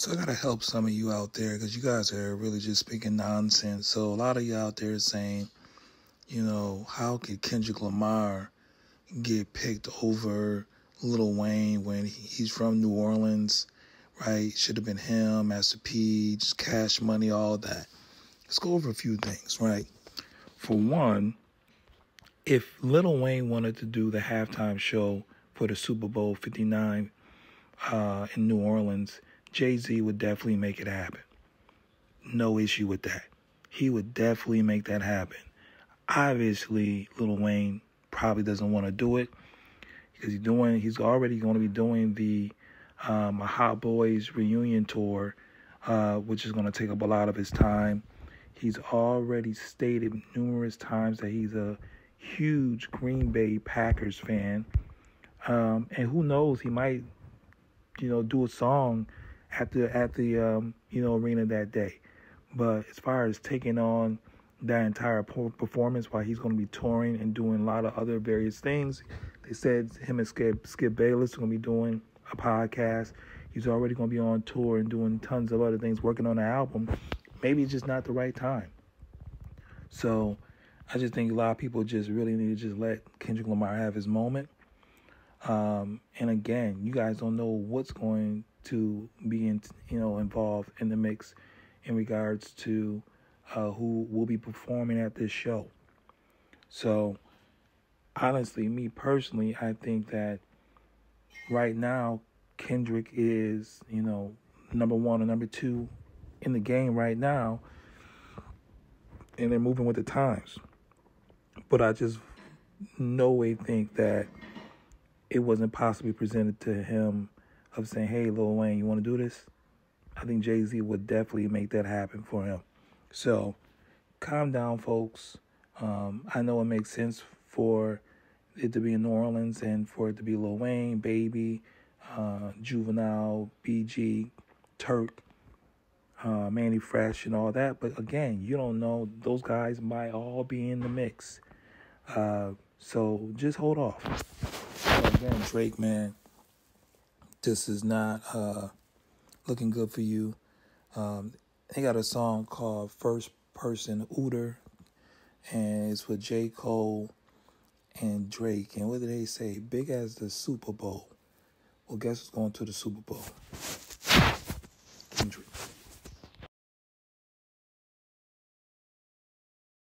So I gotta help some of you out there because you guys are really just speaking nonsense. So a lot of you out there saying, you know, how could Kendrick Lamar get picked over Lil Wayne when he's from New Orleans, right? Should have been him, Master P, just cash money, all that. Let's go over a few things, right? For one, if Lil Wayne wanted to do the halftime show for the Super Bowl 59 uh, in New Orleans, Jay Z would definitely make it happen. No issue with that. He would definitely make that happen. Obviously, Lil Wayne probably doesn't want to do it because he's doing. He's already going to be doing the um, Hot Boys reunion tour, uh, which is going to take up a lot of his time. He's already stated numerous times that he's a huge Green Bay Packers fan, um, and who knows, he might, you know, do a song at the at the um, you know arena that day. But as far as taking on that entire performance while he's going to be touring and doing a lot of other various things, they said him and Skip Skip Bayless are going to be doing a podcast. He's already going to be on tour and doing tons of other things, working on an album. Maybe it's just not the right time. So I just think a lot of people just really need to just let Kendrick Lamar have his moment. Um, and again, you guys don't know what's going to be in, you know involved in the mix in regards to uh, who will be performing at this show. So, honestly, me personally, I think that right now Kendrick is you know number one or number two in the game right now, and they're moving with the times. But I just no way think that it wasn't possibly presented to him of saying, hey, Lil Wayne, you want to do this? I think Jay Z would definitely make that happen for him. So calm down, folks. Um, I know it makes sense for it to be in New Orleans and for it to be Lil Wayne, Baby, uh, Juvenile, BG, Turk, uh, Mannie Fresh, and all that. But again, you don't know. Those guys might all be in the mix. Uh, so just hold off. again, Drake, man, this is not uh, looking good for you. Um, they got a song called First Person Shooter, and it's with J. Cole and Drake. And what did they say? Big as the Super Bowl. Well, guess who's going to the Super Bowl?